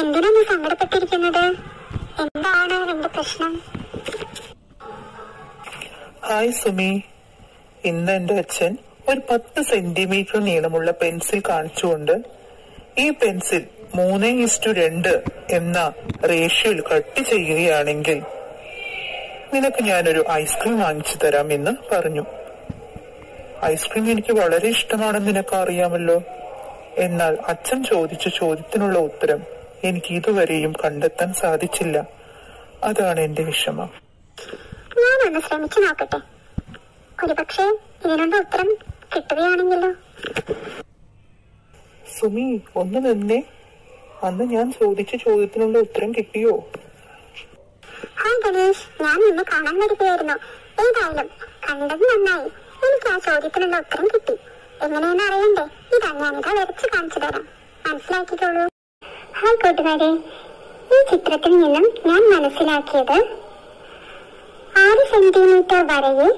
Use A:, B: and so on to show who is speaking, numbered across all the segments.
A: എന്തിനാ സങ്കടപ്പെട്ടിരിക്കുന്നത്? എന്താണ് നിന്റെ പ്രശ്നം?
B: ഹായ് സുമി. ഇന്ന് എന്റെ അച്ഛൻ ഒരു പത്ത് സെന്റിമീറ്റർ നീളമുള്ള പെൻസിൽ കാണിച്ചുകൊണ്ട് ഈ പെൻസിൽ മൂന്ന് ഇസ്റ്റു രണ്ട് എന്ന റേഷ്യോയിൽ കട്ട് ചെയ്യുകയാണെങ്കിൽ നിനക്ക് ഞാനൊരു ഐസ്ക്രീം വാങ്ങിച്ചു തരാം എന്ന് പറഞ്ഞു. ഐസ്ക്രീം എനിക്ക് വളരെ ഇഷ്ടമാണെന്ന് നിനക്ക് അറിയാമല്ലോ എന്നാൽ അച്ഛൻ ചോദിച്ച ചോദ്യത്തിനുള്ള ഉത്തരം എനിക്ക് ഇതുവരെയും കണ്ടെത്താൻ സാധിച്ചില്ല. അതാണ് എന്റെ വിഷമം.
A: ഞാനൊന്ന് ശ്രമിച്ചു നോക്കട്ടെ ഒരുപക്ഷെ ഇതിനുള്ള ഉത്തരം കിട്ടുകയാണെങ്കിലോ?
B: സുമി ഒന്ന് നിന്നേ. അന്ന് ഞാൻ ചോദിച്ച ചോദ്യത്തിനുള്ള ഉത്തരം കിട്ടിയോ?
A: ഹായ് ഗണേഷ് ഞാൻ നിന്നെ കാണാൻ വരികയായിരുന്നു. ഏതായാലും കണ്ടത് നന്നായി. എനിക്ക് ആ ചോദ്യത്തിനുള്ള ഉത്തരം കിട്ടി. എങ്ങനെയെന്ന് അറിയണ്ടേ? ഇതാ ഞാനിതാ വരച്ച് കാണിച്ചു തരാം. മനസ്സിലാക്കിക്കോളൂ. ഹായ് കൂട്ടുകാരെ ഈ ചിത്രത്തിൽ നിന്നും ഞാൻ മനസ്സിലാക്കിയത് ആറ് സെന്റിമീറ്റർ വരയിൽ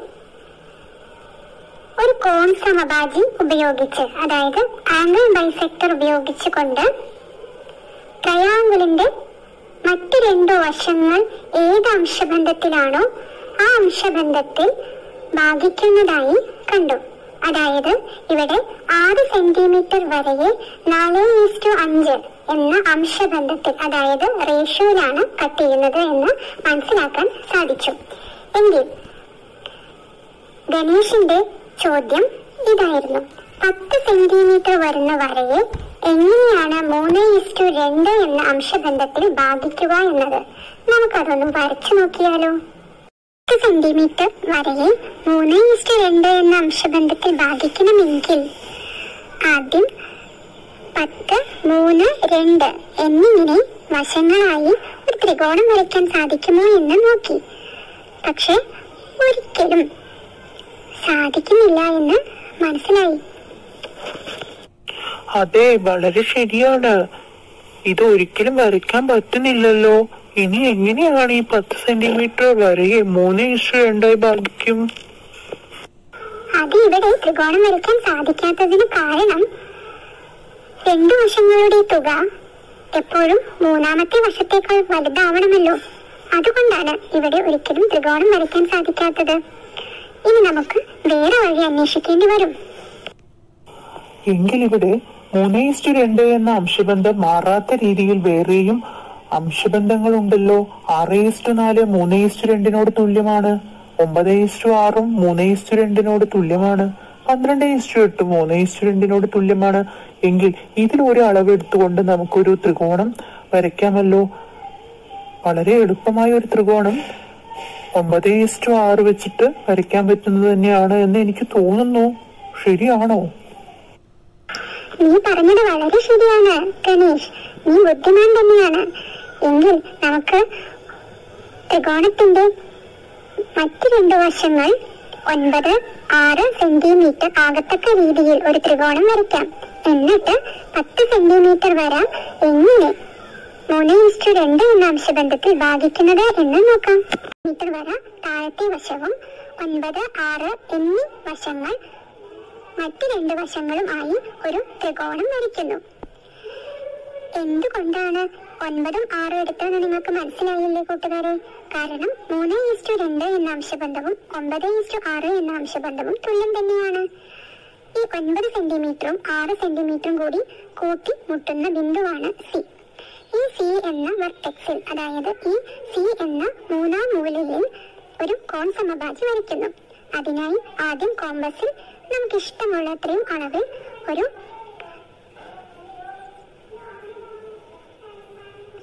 A: ഒരു കോൺ സമഭാജി ഉപയോഗിച്ച് അതായത് ആംഗിൾ ബൈസെക്ടർ ഉപയോഗിച്ചുകൊണ്ട് ട്രയാങ്കിളിന്റെ മറ്റു രണ്ടു വശങ്ങൾ ഏത് അംശബന്ധത്തിലാണോ ആ അംശബന്ധത്തിൽ ഭാഗിക്കുന്നതായി കണ്ടു. അതായത് ഇവിടെ ആറ് സെന്റിമീറ്റർ വരയെ നാല് ഈസ്റ്റു അഞ്ച് എന്ന അംശബന്ധത്തിൽ അതായത് റേഷ്യോയിലാണ് കട്ട് ചെയ്യുന്നത് എന്ന് മനസ്സിലാക്കാൻ സാധിച്ചു. എങ്കിൽ ഗണേഷിന്റെ ചോദ്യം ഇതായിരുന്നു. പത്ത് സെന്റിമീറ്റർ വരുന്ന വരയെ എങ്ങനെയാണ് മൂന്ന് ഇസ്റ്റു രണ്ട് എന്ന അംശബന്ധത്തിൽ ബാധിക്കുക എന്നത്? നമുക്കതൊന്നും വരച്ചു നോക്കിയാലോ? പത്ത് സെന്റിമീറ്റർ വരയെ മൂന്ന് ഇസ്റ്റു രണ്ട് എന്ന അംശബന്ധത്തിൽ ബാധിക്കണമെങ്കിൽ ആദ്യം പത്ത് മൂന്ന് രണ്ട് എന്നിങ്ങനെ വശങ്ങളായി ഒരു ത്രികോണം വരയ്ക്കാൻ സാധിക്കുമോ എന്ന് നോക്കി. പക്ഷെ ഒരിക്കലും സാധിക്കുന്നില്ല എന്ന് മനസ്സിലായി.
B: അതെ വളരെ ശരിയാണ്. ഇത് ഒരിക്കലും വരയ്ക്കാൻ പറ്റുന്നില്ലല്ലോ. ഇനി എങ്ങനെയാണ് ഈ പത്ത് സെന്റിമീറ്റർ വരയെ മൂന്ന് ഇഷ്ടം രണ്ടായി ബാധിക്കും?
A: അത് ഇവിടെ ത്രികോണം വരയ്ക്കാൻ സാധിക്കാത്തതിന് കാരണം രണ്ടു വശങ്ങളുടെ തുക എപ്പോഴും മൂന്നാമത്തെ വശത്തേക്കാൾ വലുതാവണമല്ലോ. അതുകൊണ്ടാണ് ഇവിടെ ഒരിക്കലും ത്രികോണം വരയ്ക്കാൻ സാധിക്കാത്തത്. ഇനി നമുക്ക് വേറെ വഴി അന്വേഷിക്കേണ്ടി വരും.
B: എങ്കിലിവിടെ മൂന്ന് രണ്ട് എന്ന അംശബന്ധം മാറാത്ത രീതിയിൽ വേറെയും അംശബന്ധങ്ങൾ ഉണ്ടല്ലോ ആറ് ഇസ്റ്റു നാല് മൂന്ന് രണ്ടിനോട് തുല്യമാണ്. ഒമ്പത് ഇസ്റ്റു ആറും മൂന്ന് രണ്ടിനോട് തുല്യമാണ്. പന്ത്രണ്ട് ഈസ്റ്റു എട്ട് മൂന്ന്. ഈസ്റ്റു രണ്ടിനോട് തുല്യമാണ് എങ്കിൽ ഇതിൽ ഒരു അളവ് എടുത്തുകൊണ്ട് നമുക്കൊരു ത്രികോണം വരയ്ക്കാമല്ലോ. വളരെ എളുപ്പമായ ഒരു ത്രികോണം. ഒമ്പത് ഇസ്റ്റു ആറ് വെച്ചിട്ട് വരയ്ക്കാൻ പറ്റുന്നത് തന്നെയാണ് എന്ന് എനിക്ക് തോന്നുന്നു. ശരിയാണോ?
A: നീ പറഞ്ഞത് വളരെ ശരിയാണ് ഗണേഷ്. നീ ബുദ്ധിമാൻ തന്നെയാണ്. എങ്കിൽ നമുക്ക് ത്രികോണത്തിന്റെ മറ്റു രണ്ടു വശങ്ങൾ ഒൻപത് ആറ് സെന്റിമീറ്റർ ആകത്തക്ക രീതിയിൽ ഒരു ത്രികോണം വരയ്ക്കാം. എന്നിട്ട് പത്ത് സെന്റിമീറ്റർ വരാം എങ്ങനെ മൂന്ന് ഇഷ്ടു രണ്ട് എന്ന അംശബന്ധത്തിൽ ഭാഗിക്കുന്നത് എന്ന് നോക്കാം. മീറ്റർ വര താഴത്തെ വശവും ഒൻപത് ആറ് എന്നീ വശങ്ങൾ മറ്റു രണ്ട് വശങ്ങളും ആയി ഒരു ത്രികോണം വരയ്ക്കുന്നു. എന്തുകൊണ്ടാണ് ഒൻപതും ആറും എടുത്തതെന്ന് നിങ്ങൾക്ക് മനസ്സിലായില്ലേ കൂട്ടുകാരെ? കാരണം മൂന്ന് ഈസ്റ്റു രണ്ട് എന്ന അംശബന്ധവും ഒമ്പത് ഈസ്റ്റു ആറ് എന്ന അംശബന്ധവും തുല്യം തന്നെയാണ്. ഈ ഒൻപത് സെന്റിമീറ്ററും ആറ് സെന്റിമീറ്ററും കൂടി കൂട്ടി മുട്ടുന്ന ബിന്ദുവാണ് സി. ഈ സി എന്ന വെർട്ടെക്സിൽ അതായത് ഈ സി എന്ന മൂന്നാം മൂലയിൽ ഒരു കോൺ സമഭാജി വരയ്ക്കുന്നു. അതിനായി ആദ്യം കോമ്പസിൽ നമുക്ക് ഇഷ്ടമുള്ള അത്രയും അളവിൽ ഒരു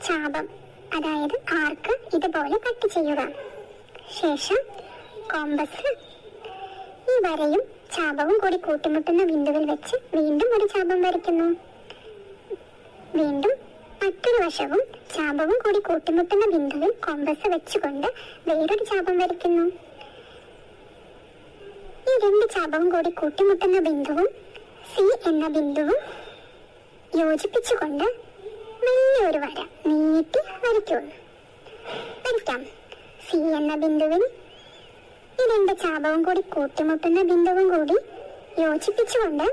A: ചാപം അതായത് ആർക്ക് ഇതുപോലെ കട്ട് ചെയ്യുക? ശേഷം കോമ്പസ് ഈ വരയും ചാപവും കൂടി കൂട്ടിമുട്ടുന്ന ബിന്ദുവിൽ വെച്ച് വീണ്ടും ഒരു ചാപം വരയ്ക്കുന്നു. വീണ്ടും മറ്റൊരു വശവും ചാപവും കൂടി കൂട്ടിമുട്ടുന്ന ബിന്ദുവിൽ കോമ്പസ് വെച്ചുകൊണ്ട് വേറൊരു ചാപം വരയ്ക്കുന്നു. ഈ രണ്ട് ചാപവും കൂടി കൂട്ടിമുട്ടുന്ന ബിന്ദുവും സി എന്ന ബിന്ദുവും യോജിപ്പിച്ചുകൊണ്ട് വലിയൊരു വര നീട്ടി പിടിക്കാം സി എന്ന ബിന്ദുവിൽ ഈ രണ്ട് ചാപവും കൂടി കൂട്ടിമുട്ടുന്ന ബിന്ദുവും കൂടി യോജിപ്പിച്ചുകൊണ്ട്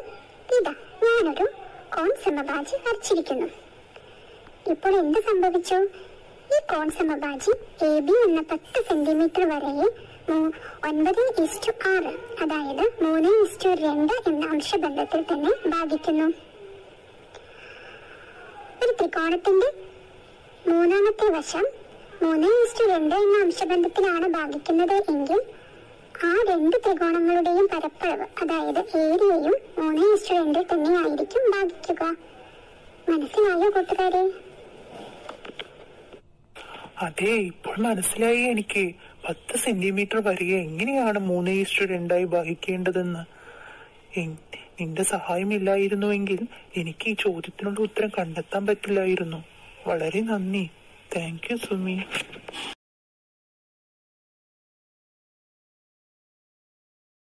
A: ഇതാ ഞാനൊരു കോൺ സമഭാജി വരച്ചിരിക്കുന്നു. ഇപ്പോൾ എന്ത് സംഭവിച്ചു? ഈ കോൺ സമഭാജി എ ബി എന്ന പത്ത് സെന്റിമീറ്റർ വരെയെ മൂ- ഒൻപത് ഇസ്റ്റു ആറ് അതായത് മൂന്ന് ഇസ്റ്റു രണ്ട് എന്ന അംശബന്ധത്തിൽ തന്നെ ബാധിക്കുന്നു ഒരു ത്രികോണത്തിന്റെ മൂന്നാമത്തെ വശം മൂന്ന് ഇസ്റ്റു രണ്ട് എന്ന അംശബന്ധത്തിലാണ് ഭാഗിക്കുന്നത് എങ്കിൽ ആ രണ്ട് ത്രികോണങ്ങളുടെയും പരപ്പളവ് അതായത് ഏരിയയും മൂന്ന് ഇസ്റ്റു രണ്ടിൽ തന്നെയായിരിക്കും ഭാഗിക്കുക. മനസ്സിലായോ കൂട്ടുകാരെ?
B: അതെ ഇപ്പോൾ മനസ്സിലായി എനിക്ക്. പത്ത് സെന്റിമീറ്റർ വരിയെ എങ്ങനെയാണ് മൂന്ന് ഈസ്റ്റു രണ്ടായി ഭാഗിക്കേണ്ടതെന്ന്? നിന്റെ സഹായമില്ലായിരുന്നുവെങ്കിൽ എനിക്ക് ഈ ചോദ്യത്തിനുള്ള ഉത്തരം കണ്ടെത്താൻ പറ്റില്ലായിരുന്നു. വളരെ നന്ദി. Thank you Sumi.